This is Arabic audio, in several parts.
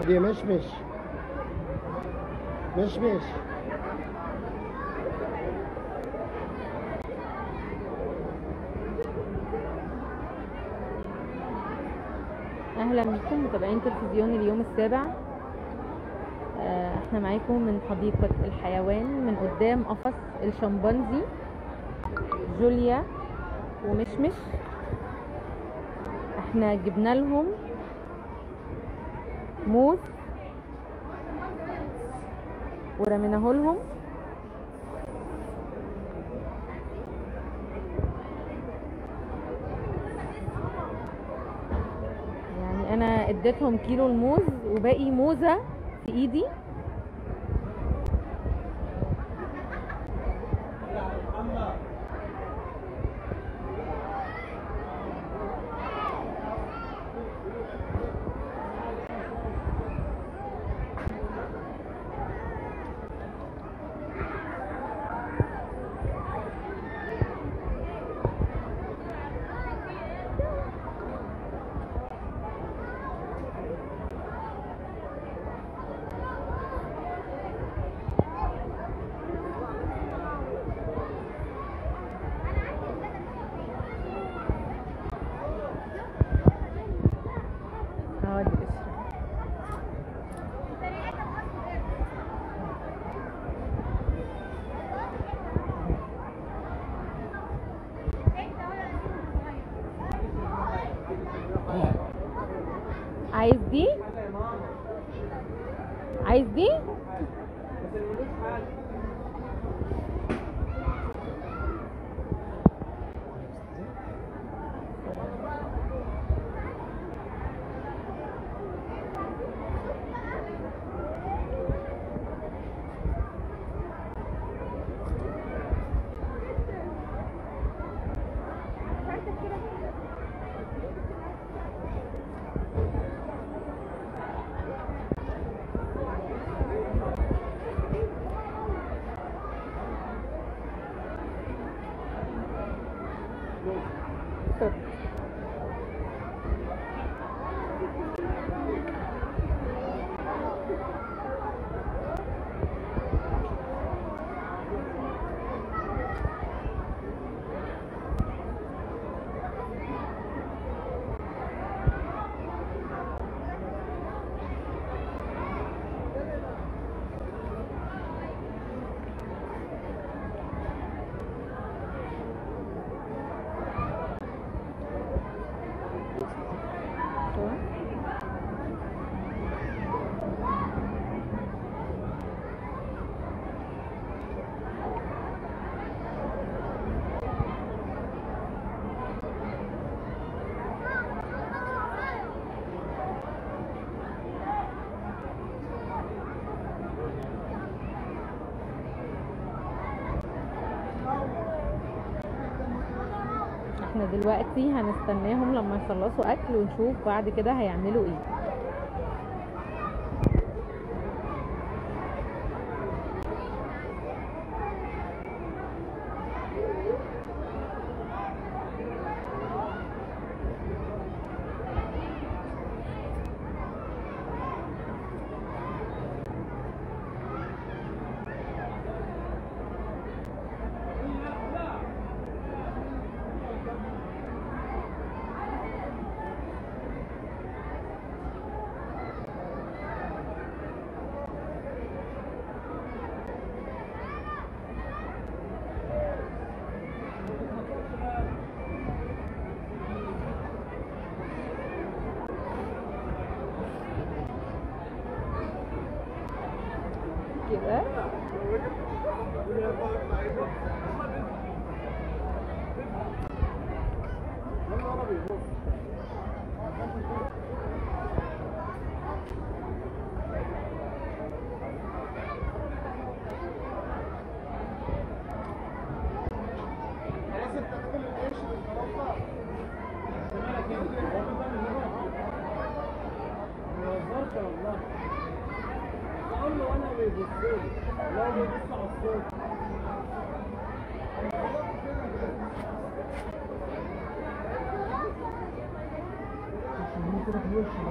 خد يا مشمش مشمش أهلا بكم متابعين تلفزيون اليوم السابع. آه، إحنا معاكم من حديقة الحيوان من قدام قفص الشمبانزي. جوليا ومشمش. إحنا جبنا لهم موز ورميناه لهم يعني أنا اديتهم كيلو الموز وباقي موزة في إيدي. Gracias. إحنا دلوقتي هنستناهم لما يخلصوا اكل ونشوف بعد كده هيعملوا إيه. 48.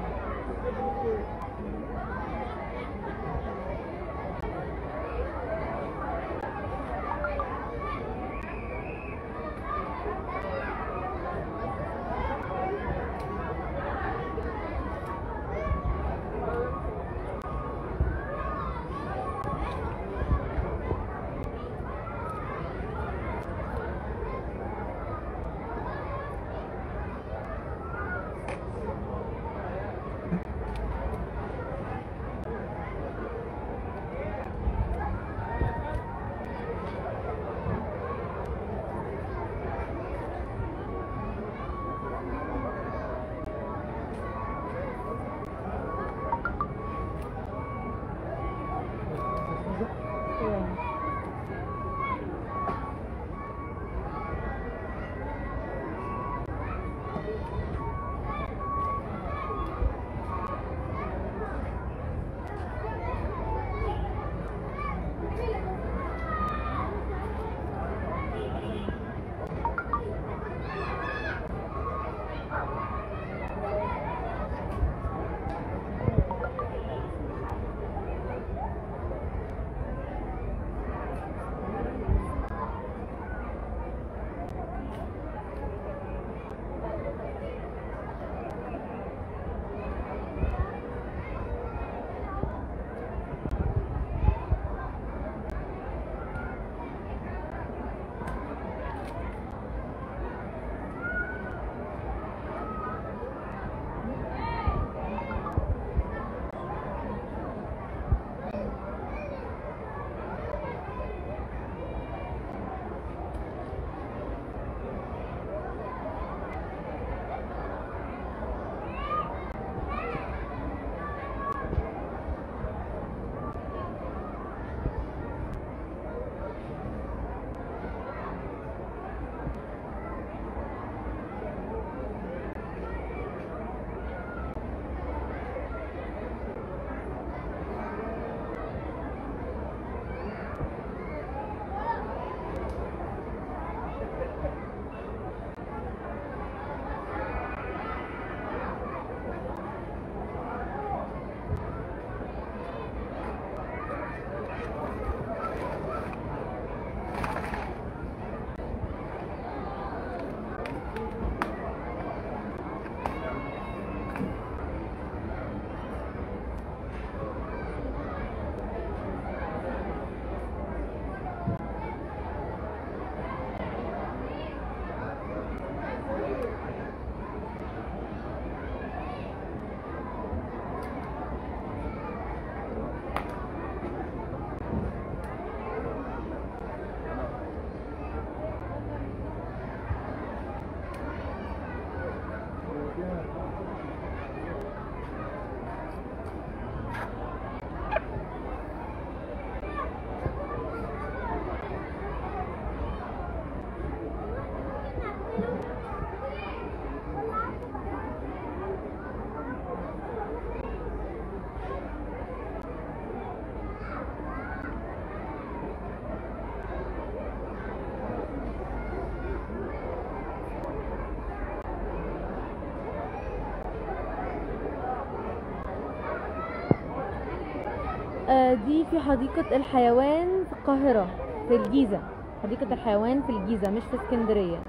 دي في حديقة الحيوان في القاهرة في الجيزة. حديقة الحيوان في الجيزة مش في اسكندرية.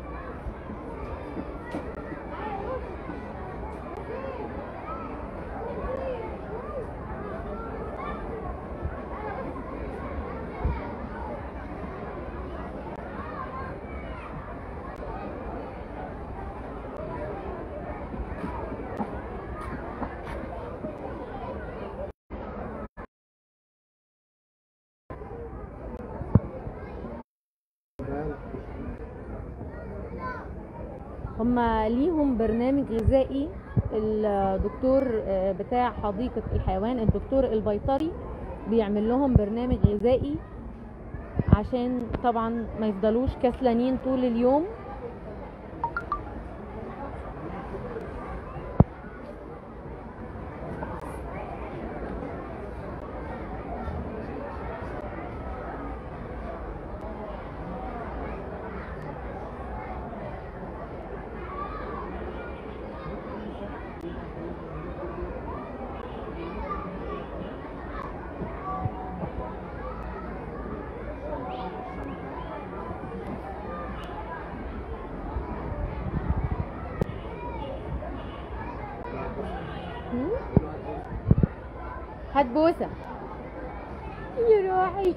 هما ليهم برنامج غذائي. الدكتور آه، بتاع حديقة الحيوان الدكتور البيطري بيعمل لهم برنامج غذائي عشان طبعا ما يفضلوش كسلانين طول اليوم. بوسة. يا روحي.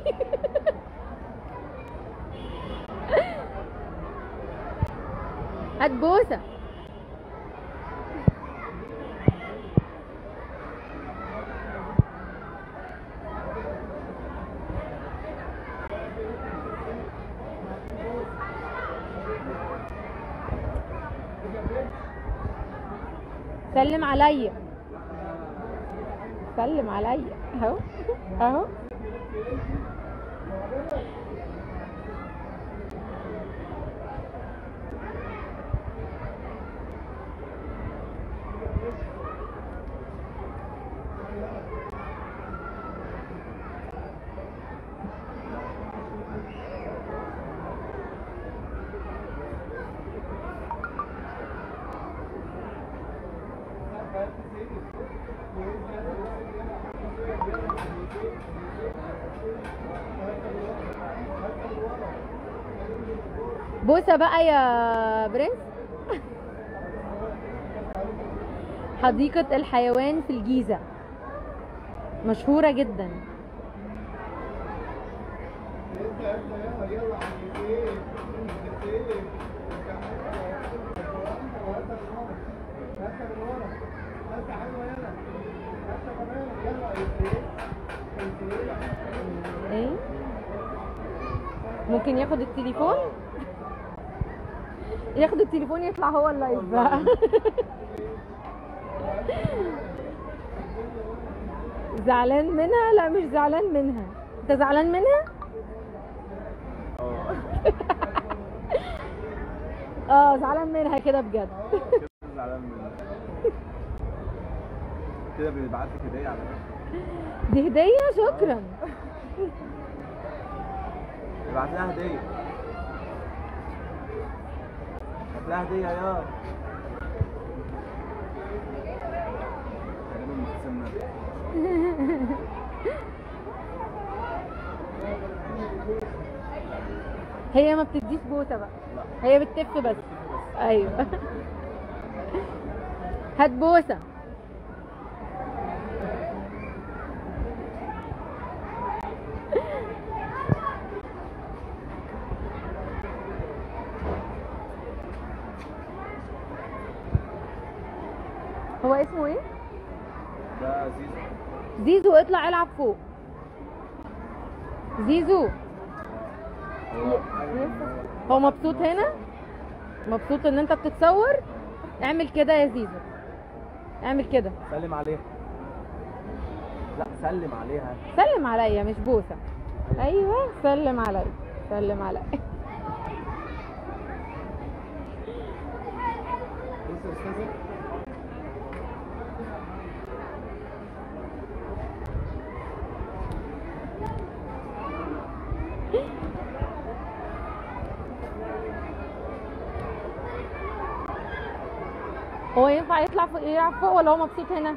هات بوسة. سلم عليا. سلم عليا. أهو. أهو. بوسة بقى يا برنس. حديقة الحيوان في الجيزة. مشهورة جدا. إيه؟ ممكن ياخد التليفون؟ ياخد التليفون يطلع هو اللايف. بقى زعلان منها؟ لا مش زعلان منها. انت زعلان منها؟ آه زعلان منها كده بجد. زعلان منه كده بيبعت لك هدية على دي هدية؟ شكرا. ابعت لها هدية. لها هديه يا. هي ما بتديش بوسة بقى. هي بتتف بس. أيوه. هات بوسة هو اسمه إيه؟ ده زيزو زيزو اطلع العب فوق. زيزو. هو مبسوط هنا؟ مبسوط ان انت بتتصور؟ اعمل كده يا زيزو. اعمل كده. سلم عليها. لا سلم عليها. سلم عليا مش بوسة. أيوه سلم عليا سلم عليا. بص يا أستاذة. ينفع يطلع فوق يلعب فوق ولا هو مبسوط هنا؟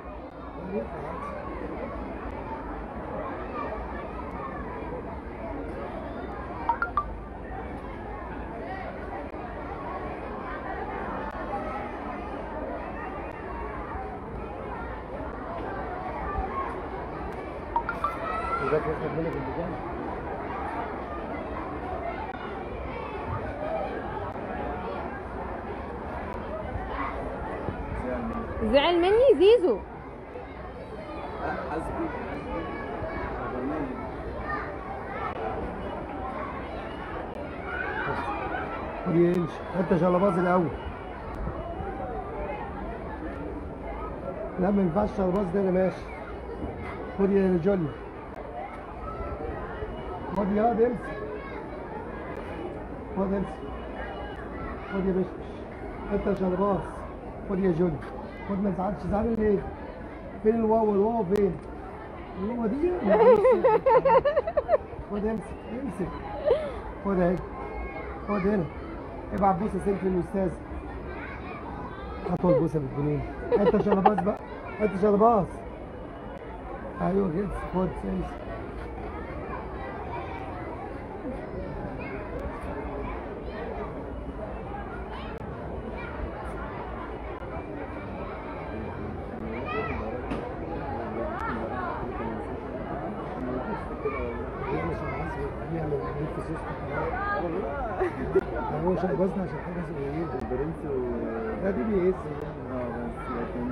وده ياخد منك اللجان زعل مني زعل مني زيزو. أغنية. يمشي انت شلباز الأول. لا ما ينفعش شلباز ده أنا ماشي. خد يا جولي خد يا واد خد امسك خد يا بشبش انت شلباز. خد يا جولي خد ما تزعلش زعلان ليه؟ فين الواو؟ الواو فين؟ الواو دي؟ خد امسك. امسك. خد اهي. خد هنا. ابعت بوسه سلفي للأستاذ. هاتوا البوسه بالجنيه انت شرباز بقى. انت شرباز أيوه كده خد سلفي عشان جوزنا عشان حاجة صغيره البرنس و ده دي بيهز آه بس لكن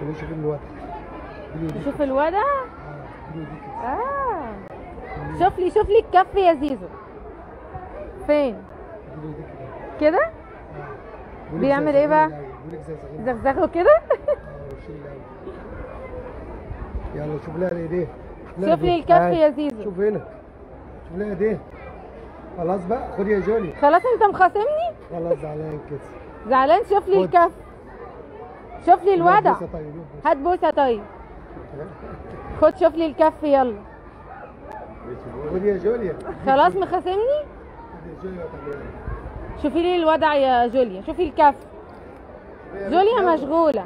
خلينا نشوف الوضع دي. نشوف الوضع آه. شوف لي شوف لي الكف يا زيزو. فين؟ كده آه. بيعمل إيه بقى؟ زغزغه كده الأول. يلا شوف لها الايديه لها شوف لي إيديه. الكف. يا زيزو. شوف هنا شوف لها ايديه خلاص بقى خد يا جولي خلاص أنت مخاصمني خلاص زعلان كده زعلان شوف لي. الكف شوف لي الوضع طيب. هات بوسة طيب خد شوف لي الكف يلا خد يا جوليا خلاص مخاصمني خد يا جوليا. شوفي لي الوضع يا جوليا شوفي الكف. جوليا الوضع.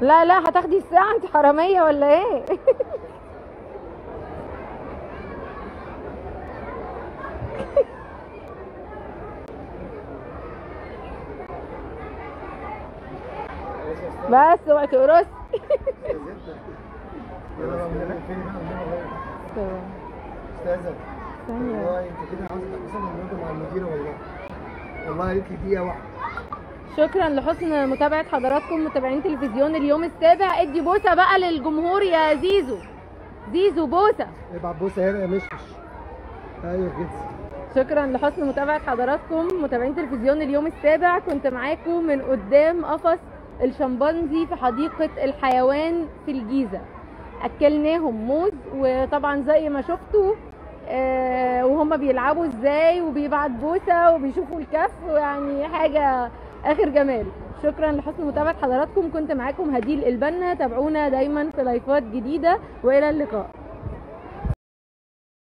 لا لا هتاخدي الساعة؟ انت حرامية ولا إيه؟ بس اوعي تمام. استاذه. والله انت كده عاوز تحصل النهارده مع المديره والله والله قالت لي دقيقه واحدة شكرا لحسن متابعة حضراتكم متابعين تلفزيون اليوم السابع. ادي بوسة بقى للجمهور يا زيزو. زيزو بوسة. ابعت بوسة هنا يا مشمش أيوه كده شكرا لحسن متابعة حضراتكم متابعين تلفزيون اليوم السابع. كنت معاكم من قدام قفص الشمبانزي في حديقة الحيوان في الجيزة. أكلناهم موز وطبعا زي ما شفتوا آه وهم بيلعبوا إزاي وبيبعت بوسة وبيشوفوا الكف يعني حاجة آخر جمال. شكرا لحسن متابعة حضراتكم. كنت معاكم هديل البنا. تابعونا دايما في لايفات جديدة وإلى اللقاء.